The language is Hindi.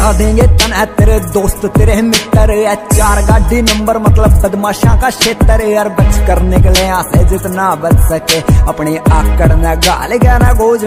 बता देंगे तन। है तेरे दोस्त, तेरे मित्र है चार गाड़ी नंबर मतलब बदमाशा का क्षेत्र। यार बच कर निकले यहाँ से जितना बच सके। अपनी आकड़ न गाल गया ना गोज